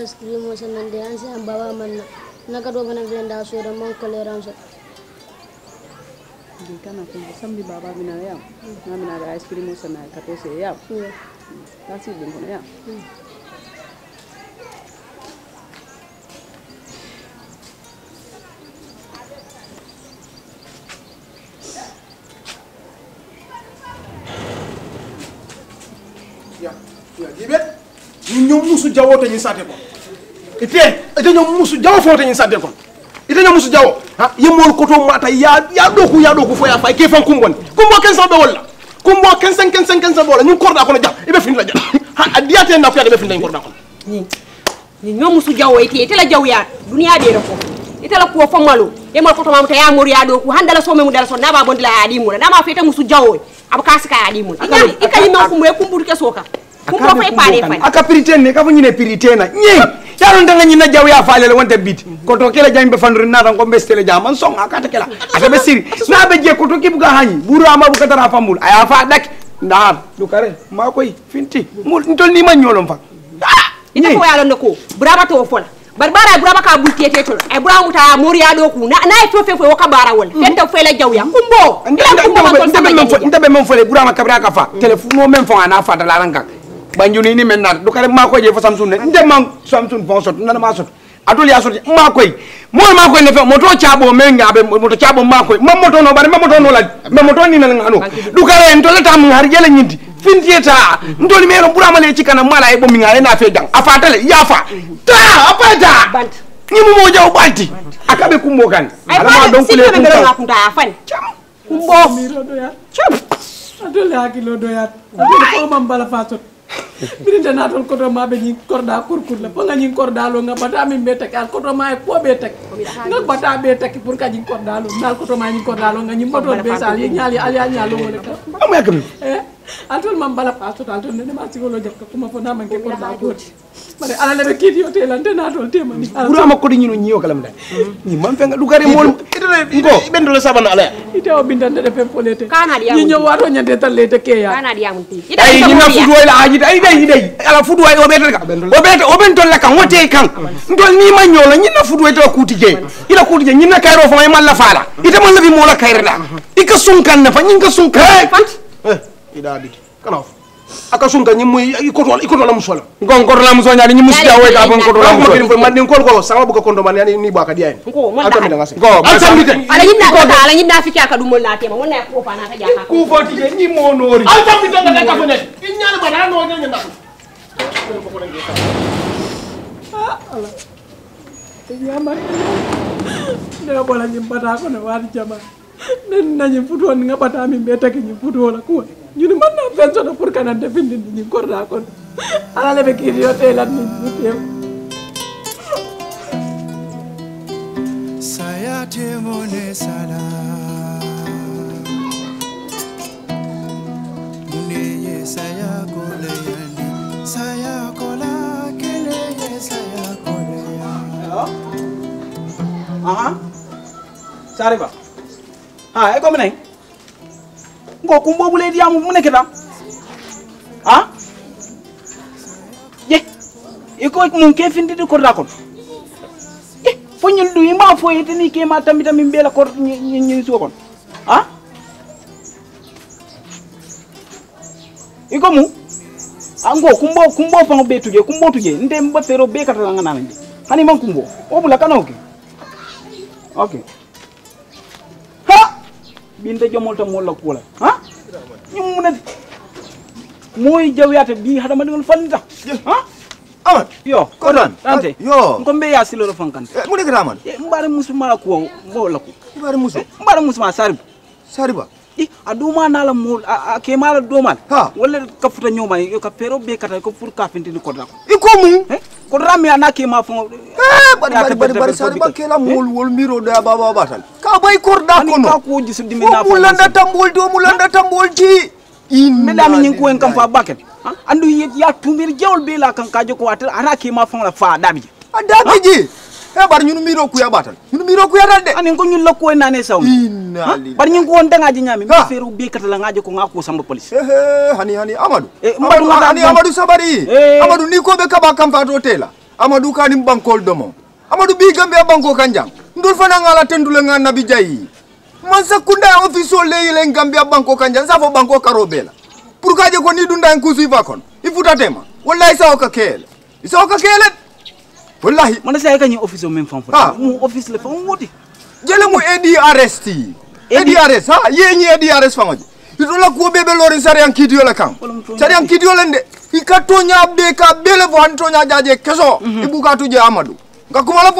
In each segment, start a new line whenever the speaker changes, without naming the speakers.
Baba ka ba scream mo sa nandiyan siya ang baba man na. Nakado ka na blenda so da mon koleran so.
Di kana ko sambi baba mina ya. Na mina da ice cream sa na ka tese ya.
Yeah.
Kasi din ko ya.
ya ya jibet ñun ñoo musu jawo te ñu sate ko ite iteño musu jawo fo te ñu sate ko ite ñoo musu jawo ha yemol koto mata ya ya do ku ya do ku fo ya fay ke fan kumbon kumbo ken sa be wala kumbo ken sen ken sen ken sa bola ñu korda ko na ja ibe fin la ja ha adiyate na fiade be fin la korda ko
ni ni musu jawo ite ite la jaw ya duniya be ko ite la ko famalo e mal koto ya mor ya do ku handala so memu dala so naba bondila bondi la ya di mu naba fete musu jawo abu kasika ya di mu ikali ikali ma kumbu e kumbu ke soka kumbu fa e pare fa
aka piriten ne kafo ñine piritena ñe carunta nga ñina jaw ya falele wonte biti koto kele jam be fandur nata ko bestele jam man songa kata kela ata be siri na be je koto ki buga hanyi burama bu katara famul aya fa dak ndar du kare ma koy finti mul ntol ni man ñolom fa
ita ko yalo ndoko burama to fola barbara burama ka bulti ete to ay burama ta moriya do ku na na to fe fe woka bara wol ten to fe la jaw ya kumbo ndabe mem fo
ndabe mem fo le burama kabra ka fa telefono mem fo ana fa da kak banjuni ni men nar du kare ma ko je fa samsun ne. Nte man samsun fon sot nana ma sot. Atol ya sot ma koy. Mo ma koy ne fe moto chabo men ngabe moto chabo ma koy. Mam moto no bare mam moto no la mam moto ni na ngano du kare en to la tam har yele nyindi fintieta ntoli mero burama le cikana mala e bomi ngale na fe jang afatale yafa ta apata
bant.
Ni mo moja ubalti akabe kumbo kan alama don kule
kunta afan kumbo.
Adole hakkilo doyat adole ko mam bala fa sot birinte naatol kotoma ɓe ñin korda kurkurla fo gañin kordalo nga bata min ɓe taki al kotoma e ko ɓe taki nga bata ɓe taki pour kañin kordalo nal kotoma ñin kordalo nga ñin batol ɓe sal ye ñaali alya ñalowole ka.
Amayakam
e altol mam bala pastotal to nenema sigolo jaf ka kuma fo namanke korda gooti bare ala le be kiti o telante natol tema ni
burama ko nyino nyiyo kalam da ni man fenga du kare mol
ite ben do la sabana ala ya
ite o bindande de pempolete
Kana di
ñi
yamuti.
ñëw wato ñande talle te keya
kana di yamun ti ite
ay ni na fudu wala haji ay dai dai ala fudu ay obete ka obete oben tolla kan wote kan ndol ni ma nyola ni na fudu ita kuti je ila kuti je ni na kairo fa may malla fala ita man labi mola kairda ika sunkan na fa ni ka sunkan
eh ida bit kana aka sunka ñi muy ikoto ikoto la musola
ngon ko la muso nyani ni musu jawo ka bon ko la
ko
muso
ko man din kol ko sama bu ko kondo man yani ni baka diay
Ko, mon
alta mi
da-
da ngasi
ko
alta mi de
ala ñinna ko ala ñinna fi ka dum na tema wonna ko fa na ta jaka
ku foti je ni mo nori
alta mi de nga ka fa ne in ñaan ba da no ñaan ndak
yama ne bola ñim bata ko ne wadi jama nañi ni min taki ñi futo la ko ñu ni man na fen soto pour ñi korda kon ala le be kiri yo telat ni ñu tew
saya temone sala. Muneye saya kole yandi saya kola kele ye saya kole ya.
Aha. Sare ba ha e ko menay ngo ku mbobu le diamu mu nekk tam ha? Ye. E ko mun ke findi de korda kon e fo ñun du ma fo yete ni ke ma tammi tammi mbela kor ñi ñi so kon ha? E ko mu ango kumbo kumbo fango be tuje kumbo tuje. Nde mba fero be kata nga nana hani man kumbo obula kana okay ha binde jomol tam molla kula ha ñum mu ne moy jawyata bi hada ma dingol fannita ha
Aman,
yo
Kodan.
ante
Yo.
ko be ya siloro fankante
Eh, Mune kira man?
e mbare musuma ko mo la ko
Ibari muso.
mbare musuma sarib
Sariba.
i a duma nala mol a a ke mala domal
Ha.
wala ka futa nyoma yo ka pero be kata ko pour ka fintini ko dako
Iko mu?
eh ko rami ana ke ma fon
Eh, bari bari bari bari sariba kela mol wol miro da baba batal. Ka bay korda
ani
kono.
ka ko jisu dimi na
Wo mulanda tambol do mulanda tambol ji. In.
me dami nyin ko en kam fa baket
ha andu yet ya tumir jawol be la kan kajo ko wata ara ke ma fon la fa dabi
a dabiji e bar ñunu miro kuya batal. Ñunu miro kuya dal de
ani ko ñun la ko nane saw bar ñun ko won danga ji ñami mi feru be kata la ngajo ko ngako samba police
ehe hani hani amadou
Eh, Mbadou
hani amadou sabari.
Eh.
amadou ni ko be kaba kam fato tela amadou kanim bankol domo amadou bi gambe banko kanjang ndol fana ngala tendule nga nabi jayi man sakunda office o leyile gambe a banko kanjang safo banko karo bela pour kaje ko ni dunda en ifa kon ifuta tema. Wallahi sawo ka kele. Isawo ka kele. Wallahi.
Man sa ka ñi office o men fon fo mu office le fon woti
jele mu edi arresti edi? Arrest. Ha yeñi edi arrest fangoji itola kuwo ɓeɓe lori sariyan kiitiyo le kan
Wala mu toña
sariyan
de.
kiitiyo len de i ka ka ɓele fo hani toña jaje keso. I buka tuje amadou nga kumala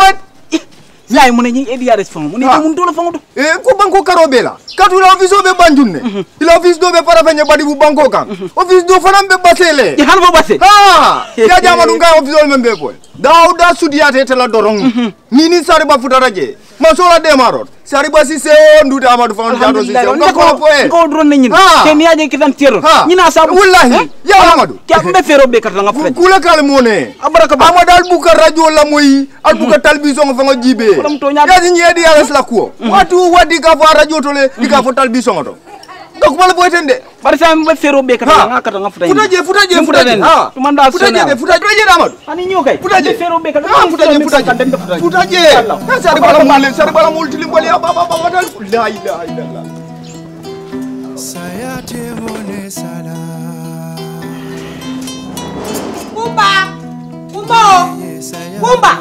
yayi mune ñi edi yaade fon
mune
mun dola fon do
e ko banko karo be la katu la office be banjunne mhm. ila office do be para fanya badi bu banko kan mhm. office do fanam be basele.
E halbo base
ha! Ya jama dum ga office do men be pol dawda sudiyate tela dorong. Mhm. Ni ni sare ba futaraje sola demarot sariba si se ndude amadou fan jato si se
alhamdulillah.
Nga ko foye
ko dron ne ñin
Ha.
ken yaje kitan tierro
Ha.
ñina sa
wallahi. Ya amadou
ka be fero be kata nga fred.
Kula kale mone.
Abaraka ba
amadou al buka radio la moyi al buka talbison fango jibe.
Kolam to ñaade.
yaji ñeedi yalas la kuwo watu wadi ka fo a radio to le. I ka fo talbison to nga kumala boyten de
bar sa be fero be kata
Ha.
nga kata nga
futaje futaje ha
tumanda
futaje de futaje futaje de amadou
ani ñokay
futaje
fero be kata
ah futaje futaje futaje ah sari bala mul sari bala mul tilim bali aba aba aba dal la ilaha illallah.
Saya temone sala
kumba kumba o kumba.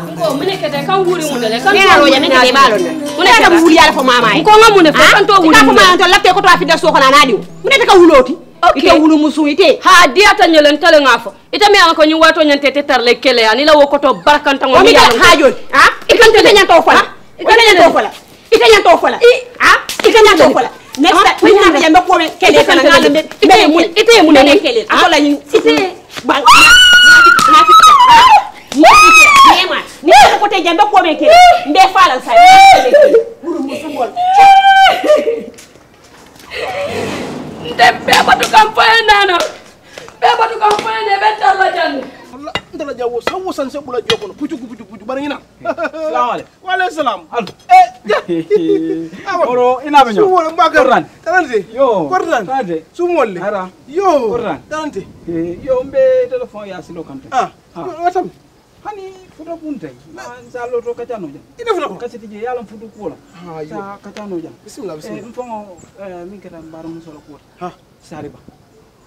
Muneteka muwuliyala fo mamaye latte koto mune fidda sokona naɗi muneteka wuloti ite wulu musu ite
ha diyata ñelen tale nga fo ite mi ala ko ñin wato ñante te tarle kele ani la wo koto
barkantango mi
yalo
ha joni ha? Fola fola ite fola ha? Ite ñanto fola next
ite ite
nema nema ko te jambe ko falal sa sumol
nde be kam fay nana be batu kam fay ne be talla jande
ndala jawo sawo san se bula jokono pucu pucu pucu bari ngina salam
ale
wala
yo kordan
yo
kordan
tanante
yo mbe telephone ya silo kante
ah watam
hani futa bunte na sa loto kacano jam
ina futa ko
kasiti je yalam futu kula.
Ha yo
sa kacano jam
bismillah
eh
bismillah.
mfongo eh min kata mbara musolo kuwa
ha.
Sariba.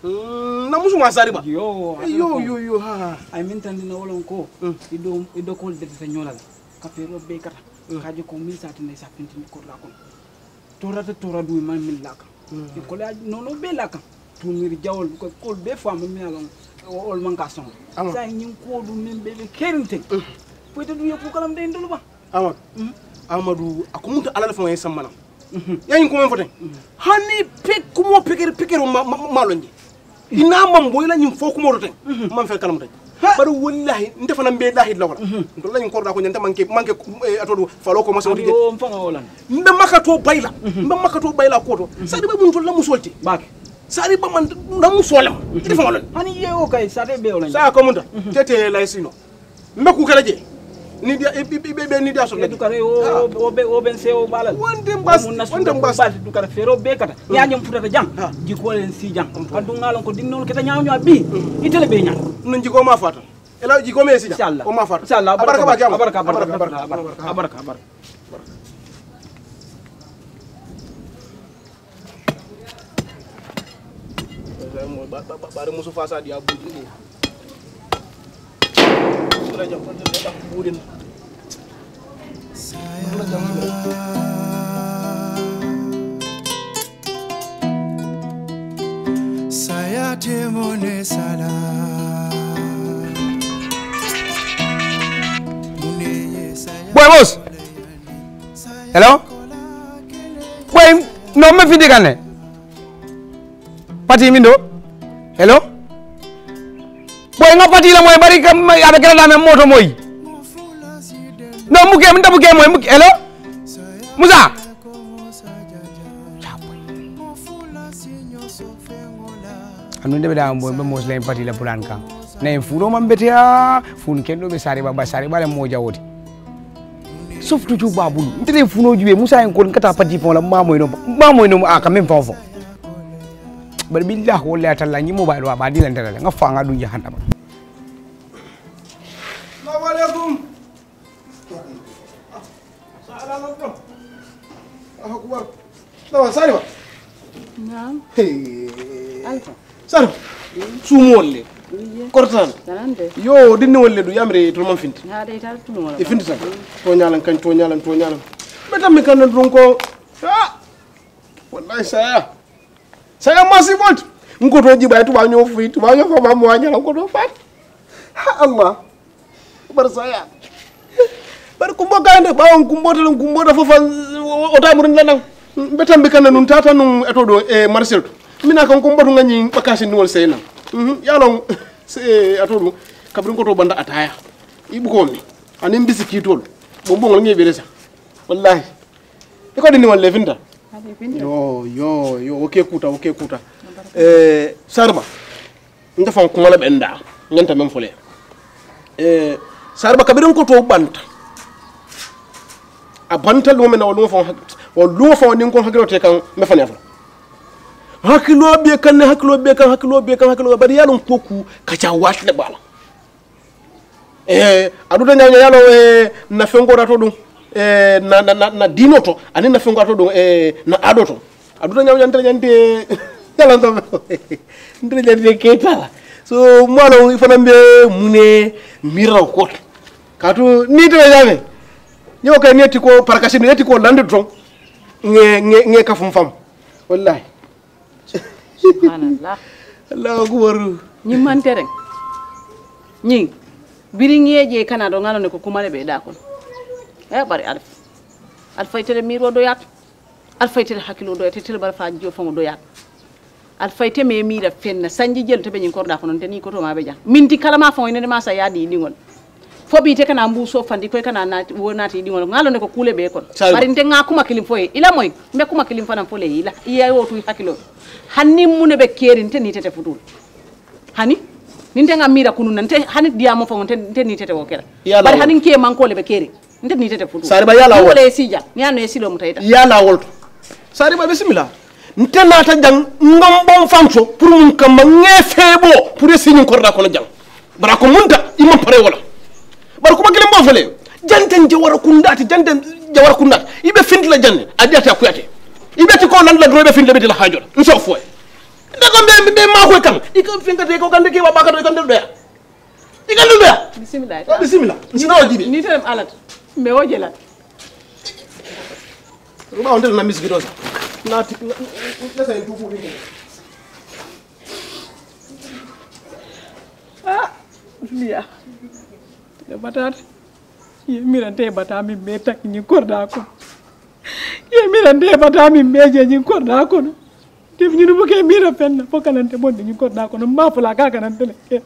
Mm, na musu ma sariba?
Yo
Eh, yo yo yo ha.
Ay min tan dina wolon ko ido ido kol de ta nyolal kapero be kata. Kaji ko min sati ne sapinti ni korla kon torata tora du man min laka. E ko la no no be laka. Tu mir jawol ko kol be fam min alon ol man ka son sa nyin ko dum min be be kerinte peut-être dum yoko kalam de ndulu ba
amadou amadou akumuta alal fo en sammana yayin ko men foten hani pe kumo peker peker ma ma lonje ina mam boy la nyim fo kumo roten mam fe kalam tan bari wallahi nte fana mbe lahi lawla to la. Korda ko nyanta manke manke atodo falo ko masawti je
o mfanga wolan
mbe makato bayla mbe makato bayla koto sadi ba mun to. La musolti
bake
sadi ba man na musolem ite fa lon
hani yewo kay sate be wolan
sa ko munta tete lay sino. Mbe ku kala je. Ni dia e be be ni dia so
e dukare o o be o ben sewo balal
Wonde mbas-
Mun
wonde
ko
mbas.
balde dukare fero be kata. Ya jam futata jang. Jiko len si jang. Adu ngalon ko dinnol keta nyaaw nyaaw bi. Itele be nyaaw
nun jiko ma fata. Ela jiko me sija
inshallah.
O ma fata.
Inshallah.
Baraka
baraka baraka
baraka
baraka
baraka
baraka
bare musu fasa dia budi ni Sudah jam budin
saya temone sala Muneye saya
boy boss. Hello? Boy no me fidi kanne pati min do hello? Boy nga fatila moy bari kam avec la même moto moy. Non muke mta muke moy muke hello? Musa? Anu ndebe da mbo mbo mosle empati la pulan kan na mfuno mambetea ah, fun kendo be sare baba sare bale moja wote. Sof tuju babulu. Ntele mfuno juwe musa en kon kata pati pon la mamoy no mamoy no ah, aka même fofo baɗa ɓillah wolle talla ñimmo ɓaɗo a ɓa dilanterale nga fanga ɗum jahanɗama
Assalamu alaikum. Assalamu akbar. Sari ba.
Naam.
Sumu wolle. Kortan. Yo wolle du yamre to man finti. E finti tan. To nyalan kan to nyalan to nyalan. Betam mi kan dun ko. Ah. Wallahi saya. saka masipoti nkutodibwa tibanyofi tibanyofa mamuwanyala nkutofata ha allah. Barzaya bari kumbokande ɓawa nkumbotal nkumbota fofa otamurinla nan mbetambikande num tata num eto ɗo e marcel to mina kan kumboto gañi ɓakasindiwol mhm, sey nan yalon ato ɗum kabrin koto banda ataya. Iɓukomi anin bisi kiitol ɓon ɓogol ngeɓere sa wallahi. E
kadi niwal lefinta
Yo yo yo oke kuta oke kuta eh sarba nda fam kuma la benda nyanta men fole eh sarba kabirin ko to banta a banta lumo mena wal fam wal lumo fa nin ko hakilo te kan me fa nefa hakilo be kan ne hakilo be kan hakilo be kan hakilo bari yalon koku kacha wash le bala. Eh aduda nyanya yalo eh na fengo rato dum e na na, na dino to ane na fengo ato e na ado to. Aɗuta ñawñantere ñanti ñalanto ndere ñanti keytala so mano fana mbe mune mira koto katu ni tewe jame ñewo kay netti ko par kasim netti ko lande ton nge nge kafum fam wallahi.
Subhanallah.
Allahu akbar
ñi mantere. Ñi biri ngeje kana do ngalone ko kumale be da e bare aɗa aɗa fayi tele miiro doyat aɗa fayi tele hakkilo doyat tele fa jo fango doyat aɗa fayi teme e miira fenna sañji jelu toɓe ñin korɗa ko noon teni kotoma ɓe jan minti kala ma fawo nene ma sa yaadi ɗigol foɓite kana mbu sofandi koye kana naati wo naati ɗigol ngalonde ko kuule ɓe kon. Bari nte ga kuma kilim foye ila moy mbe kuma kilim fanan fole ila yeyo tuy hakkilo. Hanni mune ɓe keeri nte ni tete futul hani? Nin te ga miira kunu nan te hani diyamo fango nte ni tete o
kela.
Bari hanin ke mankole ɓe keeri. Keri nte ni tete futul
Sari ba yala wo.
wole sija ni anu esilo mutaita
yala wolto sari ba bisimila nte nata jang ngam bon famso pour mun kamba nge febo pour e signin korda kono jang. Bara ko munta imam pare wala bara ko bagile mo fele janten jawara kundati janten jawara kundati ibe findla janne adiati akuyate ibe ti ko nan la drobe findla beti la hajol nso foy nda ko be be ma ko kan. Ikam finkate ko gande ke wa baka do kan do ya ikan do ya
bismillah.
Bismillah. Sina wajibi
ni tete alat Mmeoje la?
Ruba onde na miss kidogo. Na sasa nituku nini? Ah,
Julia. Tuna batar. Ye mira te bata mi meta kinyi korda ko. Ye mira te bata mi meje nyi korda ko. Tim ñu bu ke mira fenn fo kanante bon ñu korda ko ma fula ka kanante le. Ya eh,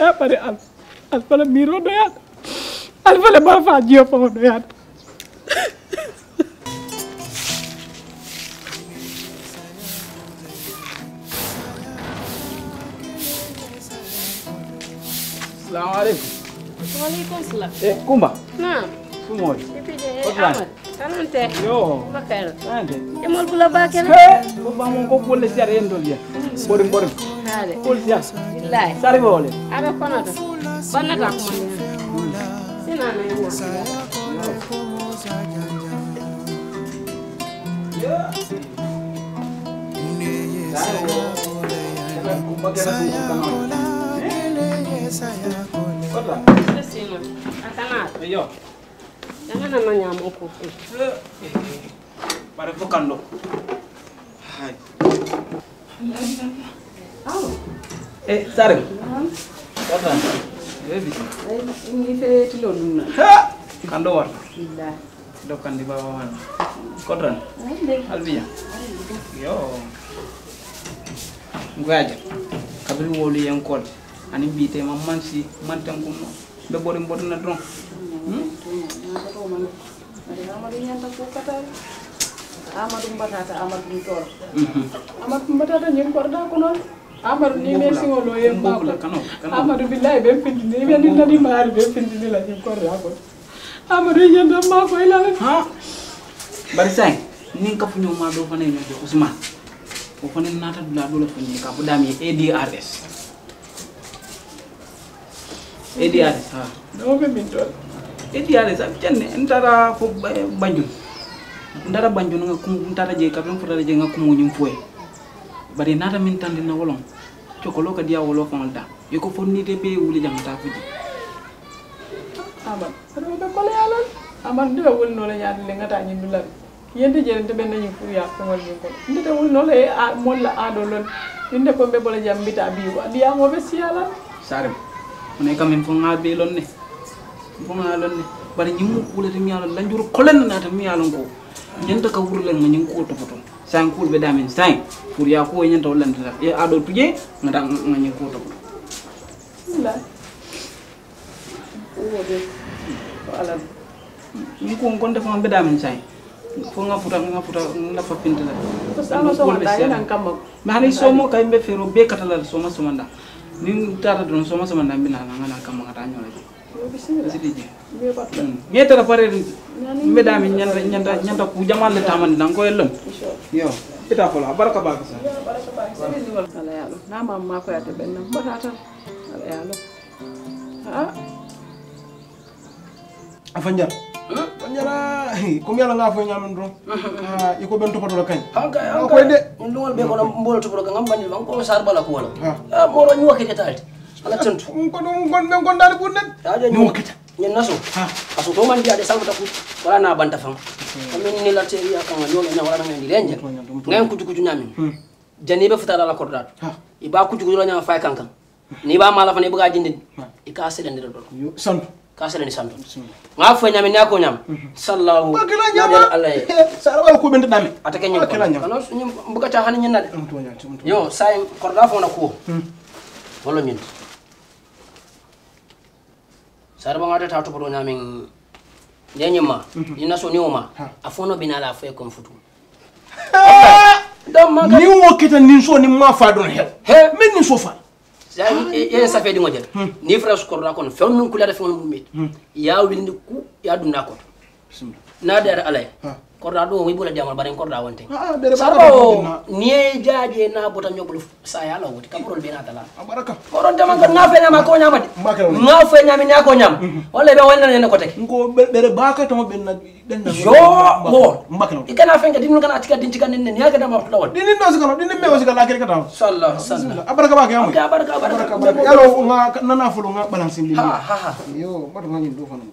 eh, pare al. Al pala miro do
ya.
അതുപോലെ ഭാഗ്യ
പോകുന്നതാണ് kumba. Sumoy
tanante
yo.
Bakal
ande.
Emol bula
bakal ko ba mon ko bolle siar en dol ya borim borim.
Hade
bol siar
billahi
sari bole
ara kono to banna ta ko
man Jangan nama nyamuk rebi
ni fe tilo dum na
ha kando war
billahi
do kandi baba man kodran albiya yo
Amadou mbatata Amadou tora Amadou mbatata ñin korda ko non
amadou ni ne siŋolo ye
Mbokula,
mako
kano, kano.
amadou billahi ɓe findini ɓe ni nani maari ɓe findini la ñin korda ko amadou e ñanda mako e lala
ha? Bari sai nin ka funyo ma do fane ñojo usman. O fane nata dula dula funyi ka budami ADRS ADRS ha.
Dama ɓe min toon
ADRS am jenne ndara fo ba- banjun ndara banjun nga kum ndara je ka ben fotara je nga kumo nyum foye bari nata min tandi na wolon cokolo ka dia wolo fa da yoko fonni de be wuli jangata fuji
aman. Aɗa ɓe kole yalon aman ndeɓe wulnole ñaade le ngata ñindulal yende jeere nte ɓe nañi pour ya feŋol min kono ndete wulnole e a- molla aɗo lon inde ko ɓe ɓola jam mbita biwo ɗiyamoɓe siyalan
sare on e kamen fo nga be lon ne fo nga lon ne bari ñimmu kulete mi yalon lanjuru kolen nata mi yalon ko ñanta ka wurlen ma ñing ko topoto san kul be damen san pour ya ko ñanta wollante e ado tuje ngata nga ñing ko topoto
wallahi woɓe ko alal
ni ko ngon defa be damen san fo nga futa nga futa nga fa pintala
ko sama somanɗa yenan kamma ko
mais hani somo kay be fero be katalal soma somanda. Ni tata don soma somanda mbina ngana kam ngata nyola
yo bisimilla
sidi je.
Ɓe batta
mi tara pare mbe dami nyanda nyanda nyanda ku jamal le tamani dan ko yellon yo. Ita fola baraka ba ka sa
ala yaalo namam makoyate ɓennam mbaɗa tan ala yaalo a
afanjar fanjara comme yalla nga fo ñamen do ha iko ben topato la kañ.
Hanka
Ah, koy de.
ndungol be kono mbolo to program ngam bandi ban ko sar bala ko wala.
Ah.
ah moro ñu wakete talti ala tantu
ko dum gon ben bu net. Ni
ñu
wakata
ñen naso
ha.
Aso to man diade salfata ku. Wala na banta fam kamin ni la teri ya kan ñoo na wala na ngi renje ngam kuju kuju ñamin jani be futala la kordat iba kuju la ñama fay kankan ni ba mala fane buga jindi i ka selende do
yo santu
ka selende santo nga fo ñamin ne ko
bakila
nabi
ñama
allah
sara wal ko ben dami
atake kono ñu buga ta hani ñin na yo say korda fo na ko wala ñin sarba ngata tatu poro nyamin nyenyima ina so nioma afono binala afwe komfutu
ni wo kita nin so ni ma fa don hew
he
men nin so fa
yen safe di ngojel ni fra skor na kon fon nun kula da fem mit ya wilni ku ya dunna ko na dar alay korda do wi bula jamal bare korda wonte
ah bere
sarbo ni jaaje na bota nyobul sa ya la wuti kabrol be na tala.
Baraka.
Koron jama ko ngafe nyama ko nyama de ngafe nyami nya ko nyam. Wala be wala ne ko tek
ngo bere baka to ben na den na
yo mo
mbakalo
ikana fenga dinu kana tika din tika nen ya ga dama tula wala
dinin do sikalo dinin me sikalo akere kata
sallallahu sallallahu
abaraka ba ke amoy
ka barka barka
baraka baraka yalo nga nana fulo nga balance ndi
ha ha ha.
Yo bato nga nyin do fanan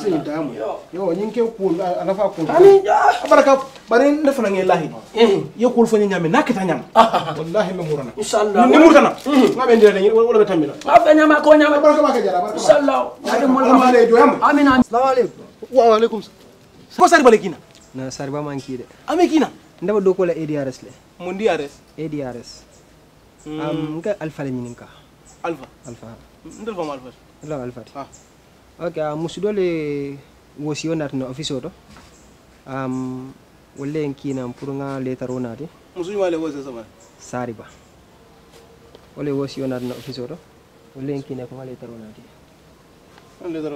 si
damu
yo.
Nyin ke ko ana fa ko
ani?
Baraka bare ne fana ngi lahi. Mm.
Eh,
yo ko fanya nyame nakita nyam ah. wallahi me murana.
Inshallah.
Ni murana mm. ngabe ndira ngi wala be tambila
ma fa nyama ko nyama.
Baraka ma ka jara baraka
inshallah. Ngade mo
ma le do yam
amina.
Assalamu alaikum.
Wa alaikum ko sari bale kina?
Na sari ba man kide.
Ame kina?
Ndaba do ko la adrs le.
Mun drs
adrs mm. am nga alfa le nyinka
alfa
alfa
ndel fam alfa
ndel alfa
ah
ok ah, uh, musuɗole wosi naati natno office o to um, wolle en kinan pour nga letar o naati
musuñumale wosi sama
sari ba. Wole wosi o natno office o to wolle en kina koga letar o naati
on
letar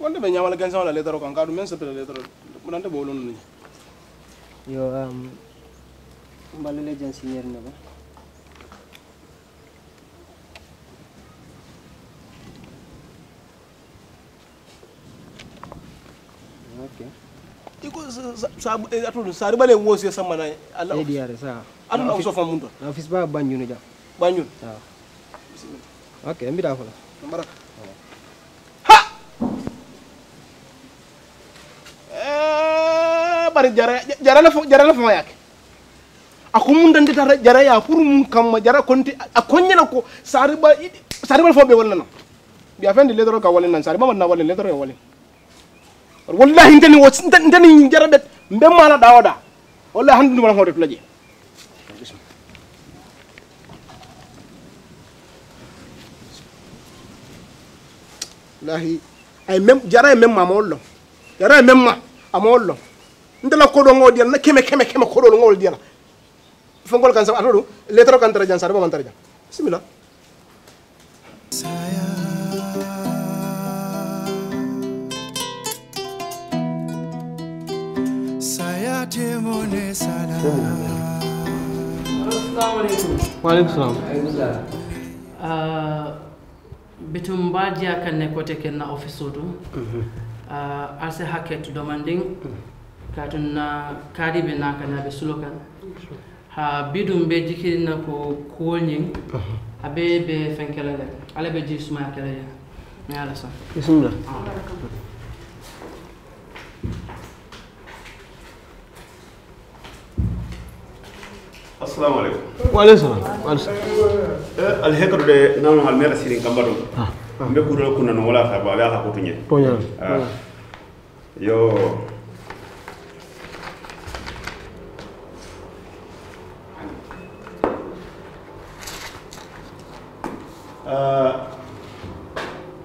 wonde ɓe ñamala gansan wala letar kan ka ɗum men septata letar o mbaɗante ɓowlonnoñi
yo um, mballele jan signére ne ba. Ok
iko sa atu sari bale se sama na ala
adrs a
ala na so fam mundo.
na office ba banjunu jam
banyun
waaw ok mbiɗa fola.
Baraka ha! Eh bari jara jara la jara la fama yake. Ako mun dande tara jara ya pour mun kamma jara konti a konyana ko sari ba sari ba fo be wala no bi afende le daro ka wala nan sari ba man na wala le daro ya wala wallahi ndeni wo ndeni jara bet mbe mala dawoda wallahi handu ma hoore tulaje wallahi ay mem jara memma ama wollo jara memma ama wollo ndela koɗo ngol diyal na keme keme keme koɗol ngol diyala fonkol kan sa atodu letro kan tara jan sa ba man tara jan. Bismillah
waaleykum salam.
Uh, bitum mbaadiya kanne kote kenna office o ɗum mhm. uh, alse hakketu domandin mhm. katun na kaariɓe nakane aɓe sulo kan ha bidum ɓe jikirina ko kuwolñin mhm. aɓe ɓe fenkelele ala ɓe jii sumaya kelele. Mi ala sa.
Bisimilla
assalamu aleykum
waaleykum salam waaleykum salam
alhekadu de nanu almera sirin kamba ɗum mbe ɓuurol kunna no wala sabo ala ha kotuñe
toñan
yo.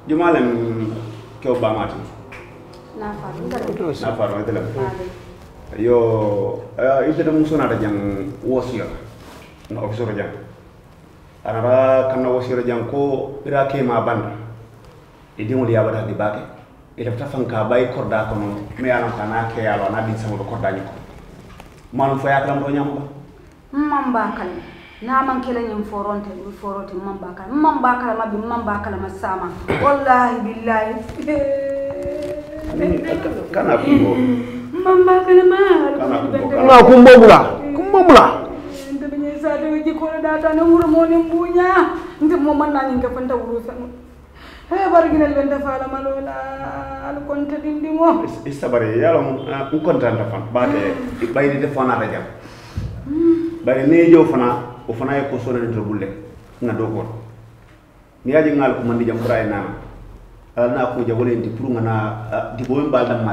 Jumalem kew bamati na faru itelam yo ibtada musonaata jang wosira na ofisoro jang anata kanna wosira jang ko ira kema banda i diŋolu yabata handi baake i lafita fanka bayi korda kono me ye lanko ana keyalo ana din saŋolu korda ko manum fo yakalamto ñamuba
mman ba kalma na man kela ñin foronte mi forote mman ba kalma mman ba kalama bi mman ba kalama sama. Wallahi billahi.
Kana kumo
mmamba kala ma
kana kumbo
nga kumbo bula kumbo bula
nte ɓe ñin sade o jikkoɗo datane wuuro moni mbuña nte mo mannañin ke fanta wuuro fen he barginel ɓe ndefala malola ala konta ɗinɗimo
i sabari yalon n contanta fan baate ɓaynide fonata jam bari nejo fana. O fana. Ye ko sonani to bulle nga do koto ni yaji ngal ko mandi jam nana ala na ko pour di bo mbal dam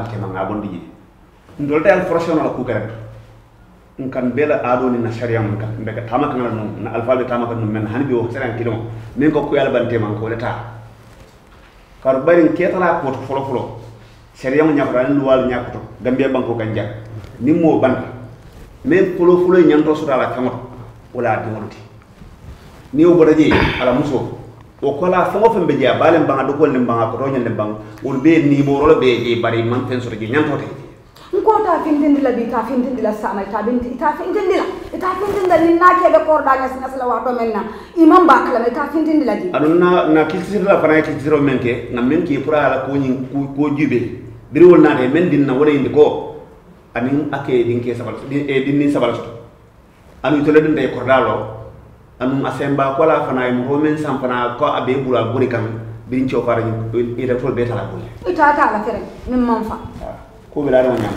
ji ndol tal professionnel ku kare n kan bela ado ni na sharia mun kan be ka tama kan no na alfa be tama kan men hanbi o seran kilo men ko ko yalla ban tema ko leta kar bari ketala ko to folo. Folo sharia mun nyafra ni luwal nyakoto gambia banko kan jak ni mo ban. Men folo folo nyanto sura la kamoto wala diŋoluti ni wo bota je ala muso. O kola feŋo feŋ be je a baalen baŋa dokol nin baŋa kotoñol nin baŋ wolu bee nimoro le bee je bari man feŋ soto je ñantote
nko nkota fintindila bi ita fintindila sama ita binti ita fintindila ita fintindila ni na ke be korda nya sina sala wato menna imam ba kala ita fintindila ji
adon na na kilsirla fana kilsiro menke na menke pura ala ko nyin ko jube biri wol na de men din na wala indi ko anin ake din ke sabal e din ni sabal to anu to fana mo men sam fana be tala ko
ita ta la fere min kubiraronya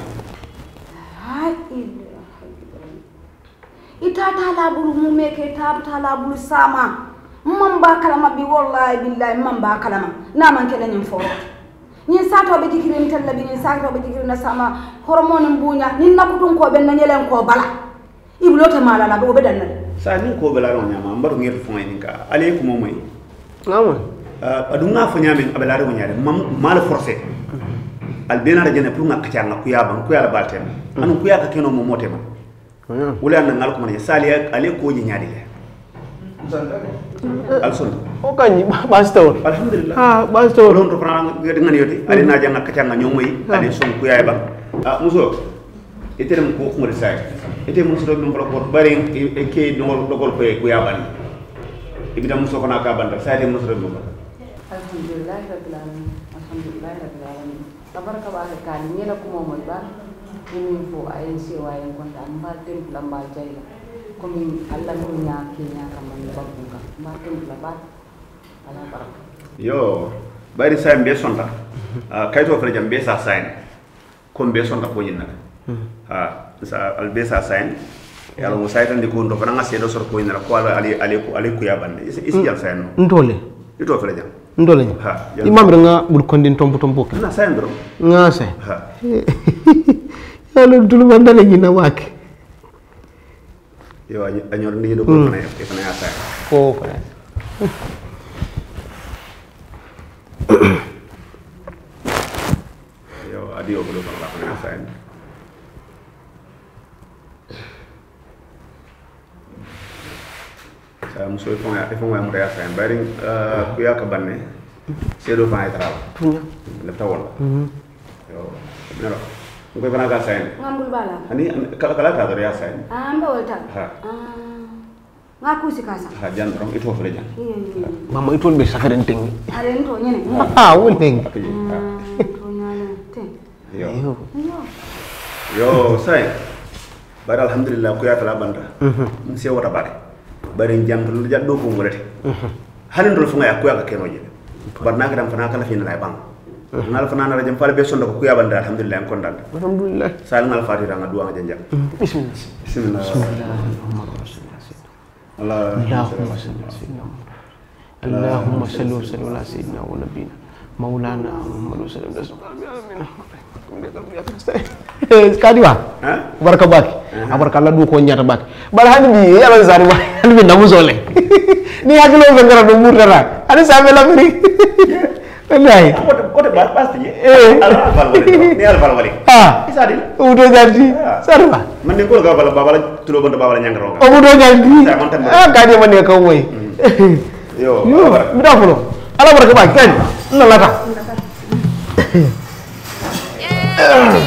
ita talabulu mumeke tab talabulu sama man ba kalama bi wallahi billahi man ba kalama na man kele nyim foro nyin sato be jikiri mi tella bi sato be jikiri na sama hormone bunya ni na ko ben na nyelen ko bala iblo ta mala la be dan na
sa nin ko bala ro nyama mbaru ngir fo en ka ale ko mo moy
uh,
ngam adunga fo nyamen abala ro mam mala forcer al bena rajene pour nga kacha nga kuya ban kuya la baltem anu kuya ka keno mo motema wala na ngal ko man sali ale ko ji ñaadi le al son
o kañi basto
alhamdulillah.
Ha basto
don to fana ngani yoti ali na janga kacha nga ñomoy ali son kuya ban a muso itere ko ko say ite muso do ngol ko bari e ke dogol dogol ko kuya ban ibida muso ko na ka banda sai de muso do ngol
alhamdulillah rabbil alamin. Alhamdulillah rabbil tabarakallahi kaali ñela kumoo moy baa ñimin fo ayen sewayen konta mbaal tempula mbaal jayla commin allah ko ñaa keñaa kamma mi bakkum kam mbaal tempula baal ala baraka.
Yo bayri sayen mbe sonta ah, kayitoo fana jam mbe sa sayen kon mbe sonta koñin nata hmm. ah, sa al mbe sa sayen e mo saytande ko ndo fana nga seeɗo soto koñinata ko ala ale ko ale kuyabanne isi jal hmm. sayen no
ntole
ito fela jam
ndole? Imam nga bul kondin tompo tompo ke?
Na sayn dro
nga say
ha
yalo dulu mandale ñina wake.
Yo añor ndi do ko fana e fana ya sayn
ko fana
yo adi o ko do fana fana ya sayn sa muso fo ya fo ya mutaya sa bari ku ya ka banne sedo fa ay tarawa
Punya.
le tawol
Mhm.
yo nero ko fana ka sa
ngambul bala.
Ani kala kala ta do ya sa
ah mbe wolta
ha.
Nga kusi kasa.
Ha jan ron ito fele jan?
Mama itol be sakaden tengi
are nto nyene
ah
to nyale te
yo.
Yo
yo say bari alhamdulillah ku ya tala banda
Mhm.
nsi wata bare bari jam to jaddo ko ngolete hanin dol funga ya ku ya ka keno je bar na kadam fana kala fina lay bang ngal fana na jam fala be sondo ko ku ya banda alhamdulillah en kondan
alhamdulillah
sal ngal fatira nga duwa nga janjam
bismillah
bismillah Allah
اللهم صل على سيدنا محمد اللهم صل وسلم على سيدنا ونبينا مولانا محمد وسلم kadi wa barka baki abarka Allah du ko nyata baki bar hani bi yalla sari wa hani bi namu sole. Ni hakilo be ngara do murtara ani sa be la feri wallahi
kote ba pasti
eh.
Al fal wali ni al fal wali
ah
isadi
udo jadi sarwa
man ni ko ga bala babala tulo bonto babala nyangaro
o udo jadi
Sa man tam
ah kadi man ne ko moy
yo
yo mi da fulo ala barka baki kan na lata
Janni